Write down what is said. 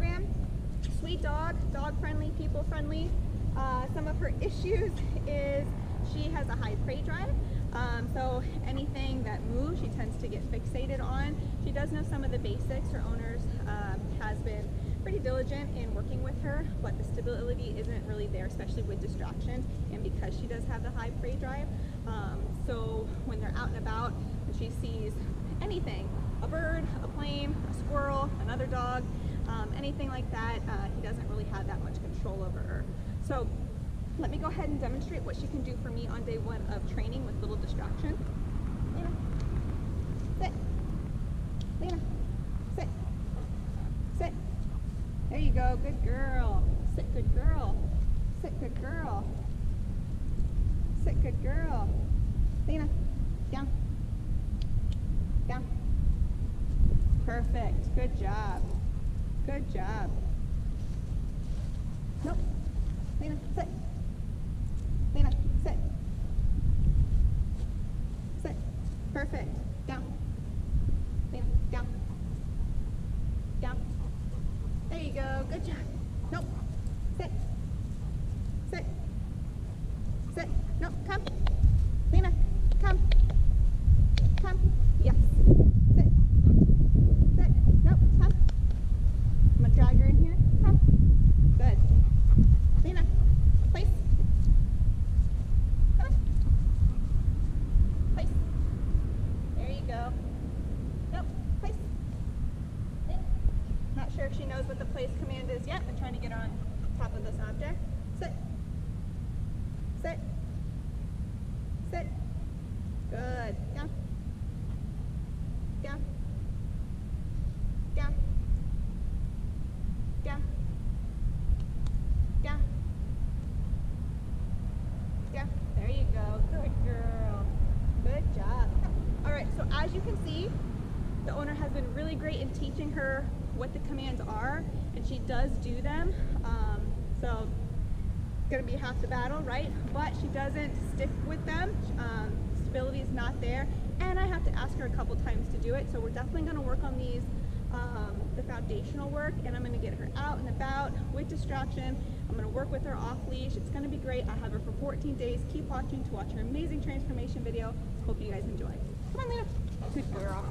program. Sweet dog, dog-friendly, people-friendly. Uh, some of her issues is she has a high prey drive. Um, so anything that moves, she tends to get fixated on. She does know some of the basics. Her owners um, has been pretty diligent in working with her, but the stability isn't really there, especially with distraction and because she does have the high prey drive. Um, so when they're out and about she sees anything, a bird, a plane, a squirrel, another dog, anything like that, uh, he doesn't really have that much control over her. So let me go ahead and demonstrate what she can do for me on day one of training with little distraction. Lena, sit. Lena, sit. Sit. There you go, good girl. Sit, good girl. Sit, good girl. Sit, good girl. Lena, down. Down. Perfect, good job. Good job. Nope. Lena, sit. Lena, sit. Sit. Perfect. Down. Lena, down. Down. There you go. Good job. Nope. Sit. Sit. Sit. Nope. Come. Lena, come. Come. Yes. Sit. Sit. Nope. Come. I'm gonna drag her in here. Come. Good. Lena, place. Come on. Place. There you go. Nope. Place. In. Not sure she knows what the place command is yet. I'm trying to get on top of this object. Sit. Sit. Sit. Good. Down. Down. Down. Down. Down. Down. There you go. Good girl. Good job. All right, so as you can see, the owner has been really great in teaching her what the commands are, and she does do them. Um, so it's gonna be half the battle, right? But she doesn't stick with them. Um, stability is not there, and I have to ask her a couple times to do it. So we're definitely gonna work on these, um, the foundational work, and I'm gonna get her out and about with distraction. I'm gonna work with her off leash. It's gonna be great. I have her for 14 days. Keep watching to watch her amazing transformation video. Hope you guys enjoy. Come on, Lena. Good girl.